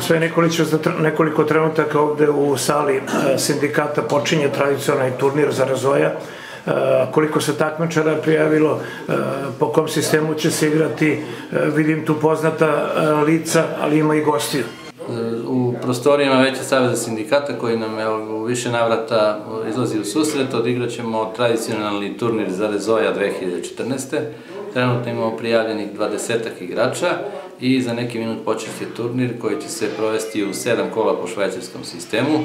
Sve Nikoliću, za nekoliko trenutaka ovde u sali e, sindikata počinje tradicionalni turnir za razvoja. E, koliko se takmičara prijavilo, e, po kom sistemu će se igrati, vidim tu poznata lica, ali ima i gostiju. U prostorijama Veće saveza sindikata koji nam je u više navrata izlazi u susret, odigrat ćemo tradicionalni turnir za Rezoja 2014. Trenutno imamo prijavljenih 20 igrača i za neki minut počeće turnir koji će se provesti u sedam kola po švajcarskom sistemu.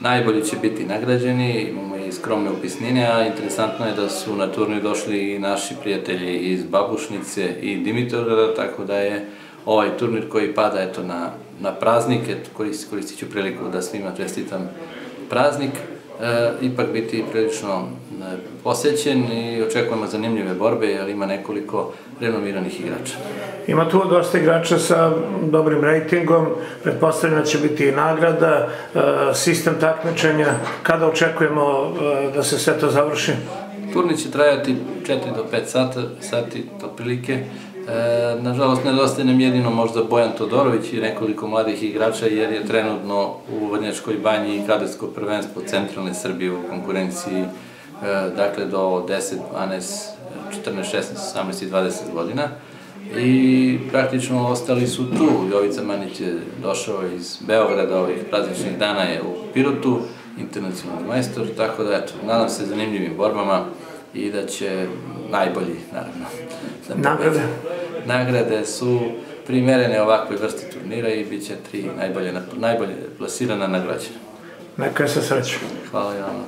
Najbolji će biti nagrađeni, imamo i skromne upisnine, a interesantno je da su na turnir došli i naši prijatelji iz Babušnice i Dimitrovgrada, tako da je ovaj turnir koji pada eto, na, na praznik, eto, koristit, koristit ću priliku da svima čestitam praznik, e, ipak biti prilično e, posećen i očekujemo zanimljive borbe jer ima nekoliko renomiranih igrača. Ima tu dosta igrača sa dobrim rejtingom, pretpostavljeno da će biti i nagrada, e, sistem takmičenja, kada očekujemo e, da se sve to završi? Turnir će trajati 4 do 5 sata, sati to prilike, E, nažalost, nedostaje nam jedino možda Bojan Todorović i nekoliko mladih igrača, jer je trenutno u Vrnjačkoj banji i kadetsko prvenstvo centralne Srbije u konkurenciji, e, dakle, do 10, 12, 14, 16, 18 i 20 godina. I praktično ostali su tu. Jovica Manić je došao iz Beograda, ovih prazničnih dana je u Pirotu, internacionalni majstor, tako da, eto, nadam se zanimljivim borbama i da će najbolji, naravno. Da Nagrade? Nagrade su primerene ovakve vrste turnira i bit će tri najbolje, najbolje plasirana nagrađena. Neka je sa srećom. Hvala i vama.